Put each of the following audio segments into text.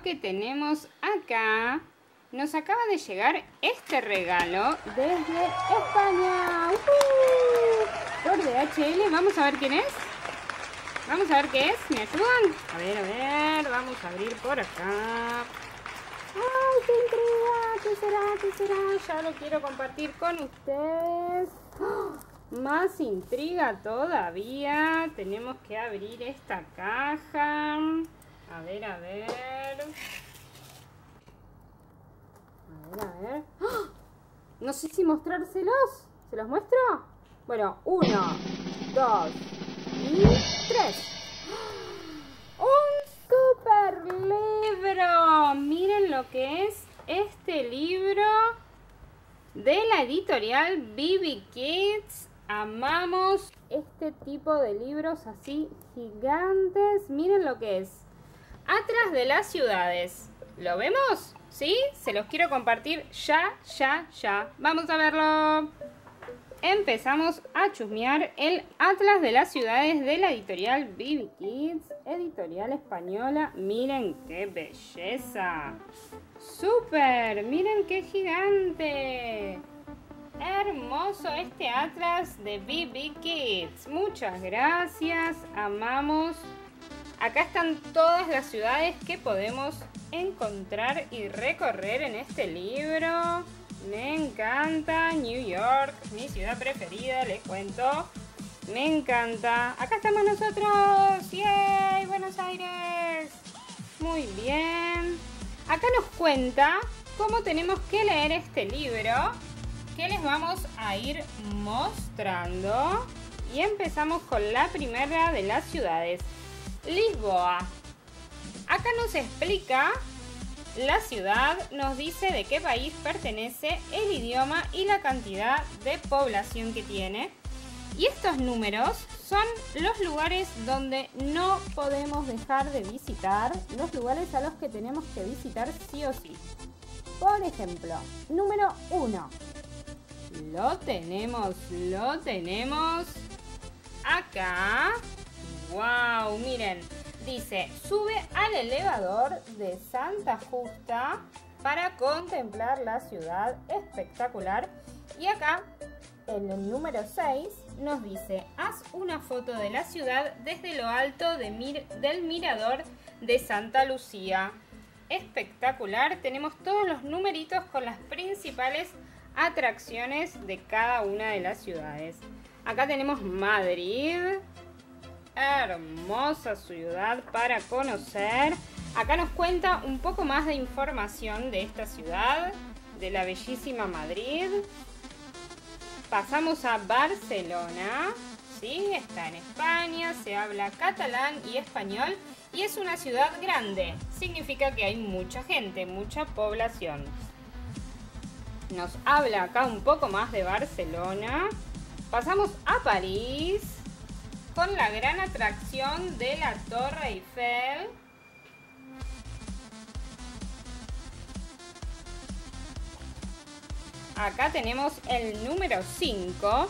que tenemos acá, nos acaba de llegar este regalo desde España. ¡Uh! Por DHL, vamos a ver quién es. Vamos a ver qué es, ¿me ayudan? A ver, a ver, vamos a abrir por acá. ¡Ay, qué intriga! ¿Qué será? ¿Qué será? Ya lo quiero compartir con ustedes. ¡Ah! Más intriga todavía. Tenemos que abrir esta caja. A ver, a ver. ¡Ah! No sé si mostrárselos. ¿Se los muestro? Bueno, uno, dos y tres. ¡Ah! ¡Un super libro! Miren lo que es este libro de la editorial BB Kids. Amamos este tipo de libros así gigantes. Miren lo que es. Atrás de las ciudades. ¿Lo vemos? ¿Sí? Se los quiero compartir ya, ya, ya. Vamos a verlo. Empezamos a chusmear el Atlas de las ciudades de la editorial BB Kids, editorial española. Miren qué belleza. ¡Súper! Miren qué gigante. Hermoso este Atlas de BB Kids. Muchas gracias. Amamos Acá están todas las ciudades que podemos encontrar y recorrer en este libro. Me encanta New York, mi ciudad preferida, les cuento. Me encanta. Acá estamos nosotros. ¡Yay! Buenos Aires. Muy bien. Acá nos cuenta cómo tenemos que leer este libro que les vamos a ir mostrando. Y empezamos con la primera de las ciudades. Lisboa. Acá nos explica la ciudad, nos dice de qué país pertenece, el idioma y la cantidad de población que tiene. Y estos números son los lugares donde no podemos dejar de visitar, los lugares a los que tenemos que visitar sí o sí. Por ejemplo, número 1. Lo tenemos, lo tenemos acá. ¡Wow! Miren, dice, sube al elevador de Santa Justa para contemplar la ciudad espectacular. Y acá, en el número 6, nos dice, haz una foto de la ciudad desde lo alto del mirador de Santa Lucía. Espectacular, tenemos todos los numeritos con las principales atracciones de cada una de las ciudades. Acá tenemos Madrid, hermosa ciudad para conocer. Acá nos cuenta un poco más de información de esta ciudad, de la bellísima Madrid. Pasamos a Barcelona, ¿sí? Está en España, se habla catalán y español y es una ciudad grande. Significa que hay mucha gente, mucha población. Nos habla acá un poco más de Barcelona. Pasamos a París con la gran atracción de la Torre Eiffel. Acá tenemos el número 5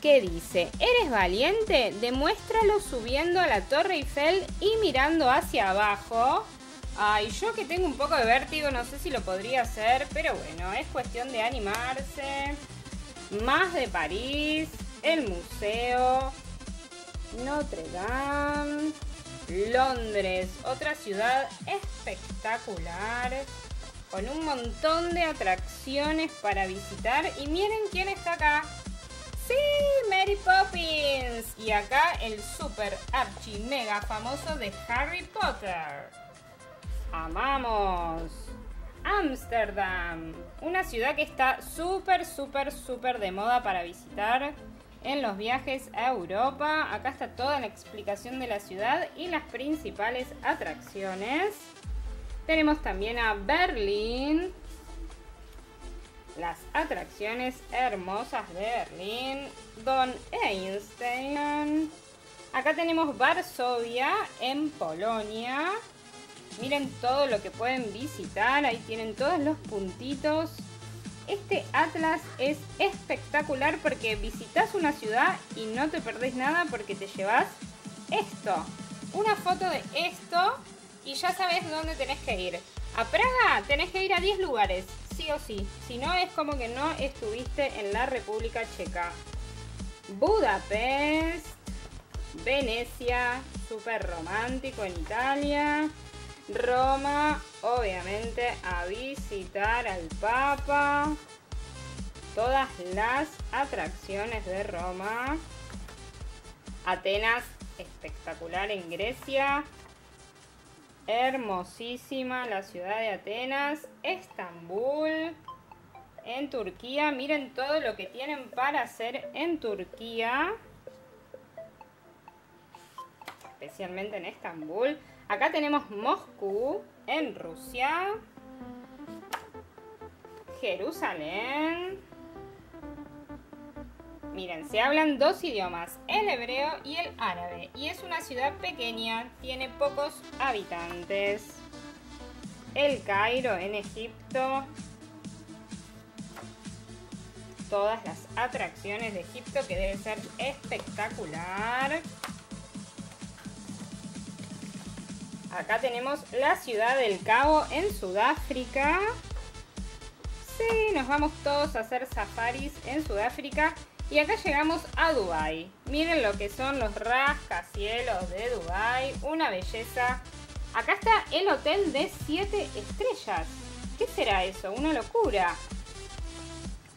que dice, ¿eres valiente? Demuéstralo subiendo a la Torre Eiffel y mirando hacia abajo. Ay, yo que tengo un poco de vértigo, no sé si lo podría hacer, pero bueno, es cuestión de animarse. Más de París, el museo, Notre Dame, Londres, otra ciudad espectacular, con un montón de atracciones para visitar. Y miren quién está acá. Sí, Mary Poppins. Y acá el super archi mega famoso de Harry Potter. Amamos. Ámsterdam, una ciudad que está súper, súper, súper de moda para visitar en los viajes a Europa. Acá está toda la explicación de la ciudad y las principales atracciones. Tenemos también a Berlín. Las atracciones hermosas de Berlín. Don Einstein. Acá tenemos Varsovia en Polonia. Miren todo lo que pueden visitar. Ahí tienen todos los puntitos este atlas es espectacular porque visitas una ciudad y no te perdés nada porque te llevas esto. Una foto de esto y ya sabes dónde tenés que ir. A Praga tenés que ir a 10 lugares, sí o sí. Si no, es como que no estuviste en la República Checa. Budapest, Venecia, súper romántico en Italia. Roma, obviamente, a visitar al Papa. Todas las atracciones de Roma. Atenas, espectacular en Grecia. Hermosísima la ciudad de Atenas. Estambul. En Turquía. Miren todo lo que tienen para hacer en Turquía. Especialmente en Estambul. Acá tenemos Moscú, en Rusia. Jerusalén. Miren, se hablan dos idiomas, el hebreo y el árabe. Y es una ciudad pequeña, tiene pocos habitantes. El Cairo en Egipto. Todas las atracciones de Egipto que debe ser espectacular. Acá tenemos la ciudad del Cabo en Sudáfrica. Sí, nos vamos todos a hacer safaris en Sudáfrica. Y acá llegamos a Dubai. Miren lo que son los rascacielos de Dubai. Una belleza. Acá está el hotel de 7 estrellas. ¿Qué será eso? Una locura.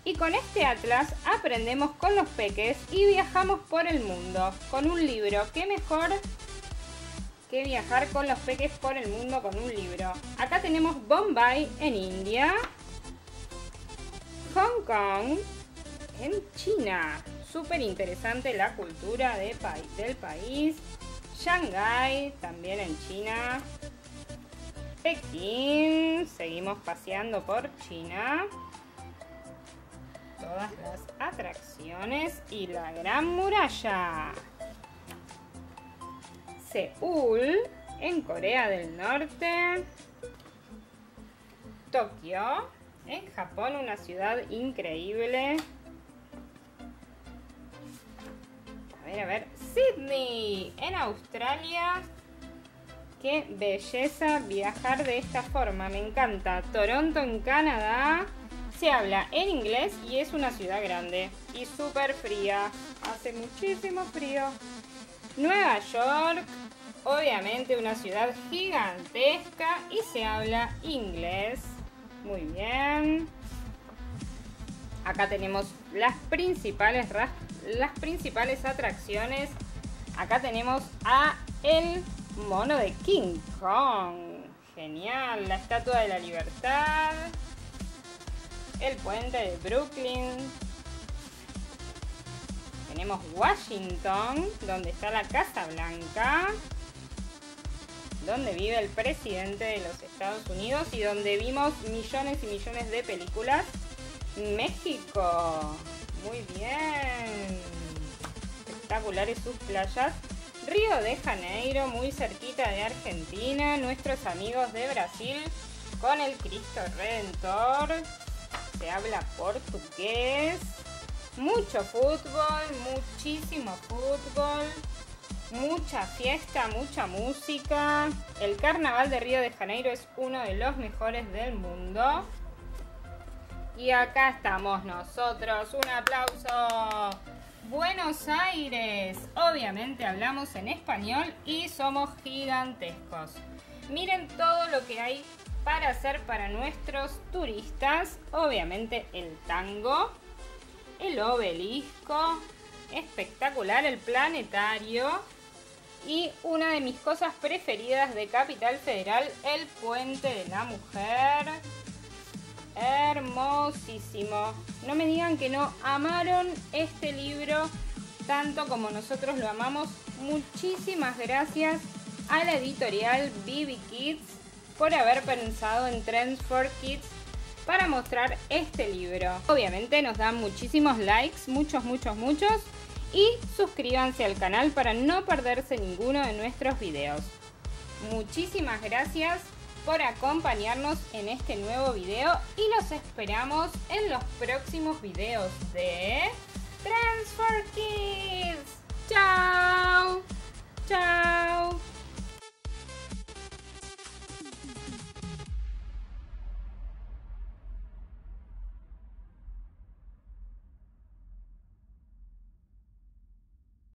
Y con este atlas aprendemos con los peques y viajamos por el mundo con un libro. ¿Qué mejor que viajar con los peques por el mundo con un libro. Acá tenemos Bombay en India, Hong Kong en China. Súper interesante la cultura de del país. Shanghai también en China. Pekín, seguimos paseando por China. Todas las atracciones y la gran muralla. Seúl, en Corea del Norte. Tokio, en Japón, una ciudad increíble. A ver, a ver. Sydney, en Australia. Qué belleza viajar de esta forma, me encanta. Toronto, en Canadá. Se habla en inglés y es una ciudad grande y súper fría. Hace muchísimo frío. Nueva York, obviamente una ciudad gigantesca y se habla inglés. Muy bien. Acá tenemos las principales, las principales atracciones. Acá tenemos a el mono de King Kong. Genial. La Estatua de la Libertad. El puente de Brooklyn Washington, donde está la Casa Blanca, donde vive el presidente de los Estados Unidos y donde vimos millones y millones de películas. México, muy bien. Espectaculares sus playas. Río de Janeiro, muy cerquita de Argentina. Nuestros amigos de Brasil con el Cristo Redentor. Se habla portugués mucho fútbol, muchísimo fútbol, mucha fiesta, mucha música. El carnaval de Río de Janeiro es uno de los mejores del mundo. Y acá estamos nosotros, un aplauso. Buenos Aires, obviamente hablamos en español y somos gigantescos. Miren todo lo que hay para hacer para nuestros turistas, obviamente el tango el obelisco, espectacular el planetario y una de mis cosas preferidas de Capital Federal, el puente de la mujer. Hermosísimo. No me digan que no amaron este libro tanto como nosotros lo amamos. Muchísimas gracias a la editorial BB Kids por haber pensado en Trends for Kids para mostrar este libro. Obviamente nos dan muchísimos likes, muchos, muchos, muchos. Y suscríbanse al canal para no perderse ninguno de nuestros videos. Muchísimas gracias por acompañarnos en este nuevo video y los esperamos en los próximos videos de Transfer Kids. ¡Chao!